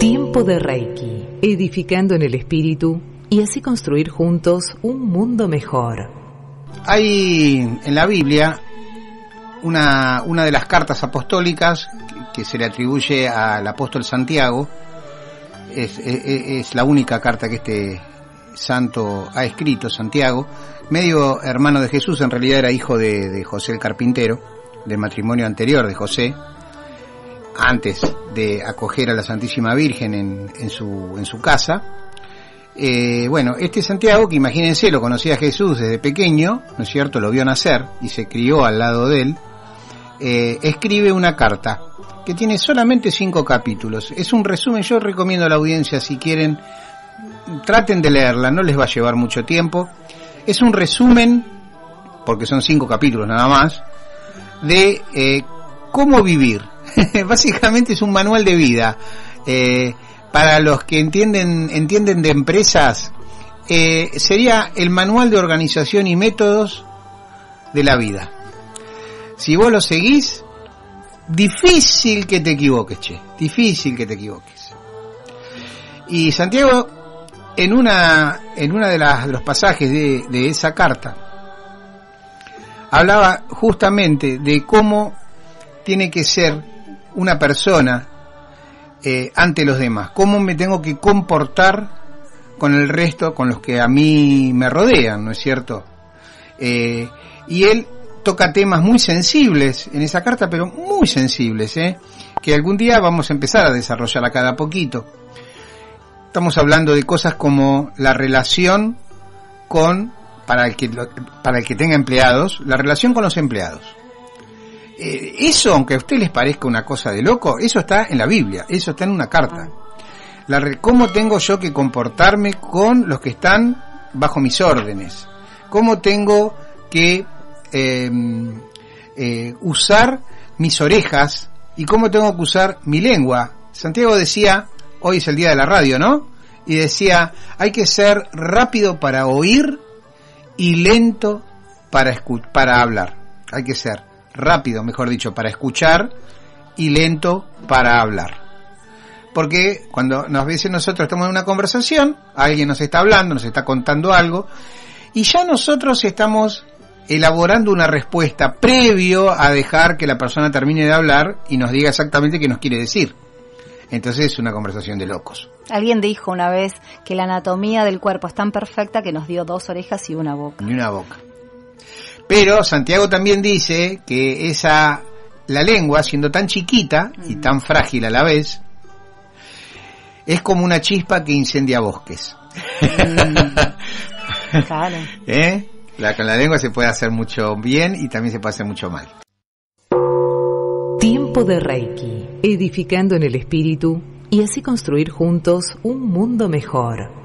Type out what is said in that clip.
Tiempo de Reiki, edificando en el espíritu y así construir juntos un mundo mejor. Hay en la Biblia una, una de las cartas apostólicas que, se le atribuye al apóstol Santiago. Es, es, es la única carta que este santo ha escrito, Santiago, medio hermano de Jesús, en realidad era hijo de, de José el carpintero, del matrimonio anterior de José, antes de acoger a la Santísima Virgen en, su casa. Eh, bueno, este Santiago, que imagínense, lo conocía a Jesús desde pequeño, ¿no es cierto? Lo vio nacer y se crió al lado de él, eh, escribe una carta que tiene solamente cinco capítulos. Es un resumen, yo recomiendo a la audiencia, si quieren, traten de leerla, no les va a llevar mucho tiempo. Es un resumen, porque son cinco capítulos nada más, de eh, cómo vivir. Básicamente es un manual de vida. Eh, para los que entienden, entienden de empresas, eh, sería el manual de organización y métodos de la vida. Si vos lo seguís, difícil que te equivoques, che, difícil que te equivoques. Y Santiago, en una, en una de, los pasajes de esa carta, hablaba justamente de cómo tiene que ser una persona eh, ante los demás, cómo me tengo que comportar con el resto, con los que a mí me rodean, ¿no es cierto? Eh, y él toca temas muy sensibles en esa carta, pero muy sensibles, ¿eh? que algún día vamos a empezar a desarrollar a cada poquito. Estamos hablando de cosas como la relación con, para el que, para el que tenga empleados, la relación con los empleados. Eh, eso, aunque a usted les parezca una cosa de loco, eso está en la Biblia, eso está en una carta. La, ¿Cómo tengo yo que comportarme con los que están bajo mis órdenes? ¿Cómo tengo que eh, eh, usar mis orejas y cómo tengo que usar mi lengua? Santiago decía, hoy es el día de la radio, ¿no? Y decía, hay que ser rápido para oír y lento para, para hablar. Hay que ser rápido, mejor dicho, para escuchar y lento para hablar. Porque cuando a veces nosotros estamos en una conversación, alguien nos está hablando, nos está contando algo, y ya nosotros estamos elaborando una respuesta previo a dejar que la persona termine de hablar y nos diga exactamente qué nos quiere decir. Entonces es una conversación de locos. Alguien dijo una vez que la anatomía del cuerpo es tan perfecta que nos dio dos orejas y una boca. Y una boca. Pero Santiago también dice que esa, la lengua, siendo tan chiquita y tan frágil a la vez, es como una chispa que incendia bosques. Mm. claro. ¿Eh? La, con la lengua se puede hacer mucho bien y también se puede hacer mucho mal. Tiempo de Reiki, edificando en el espíritu y así construir juntos un mundo mejor.